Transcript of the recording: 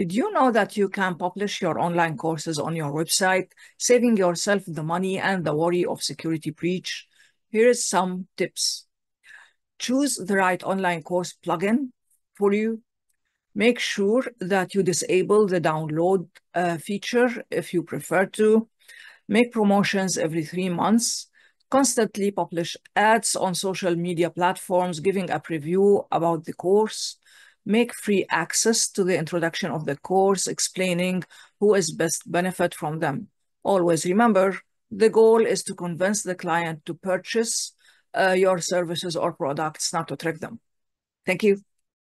Did you know that you can publish your online courses on your website, saving yourself the money and the worry of security breach? Here is some tips. Choose the right online course plugin for you. Make sure that you disable the download uh, feature if you prefer to. Make promotions every three months. Constantly publish ads on social media platforms giving a preview about the course. Make free access to the introduction of the course, explaining who is best benefit from them. Always remember, the goal is to convince the client to purchase uh, your services or products, not to trick them. Thank you.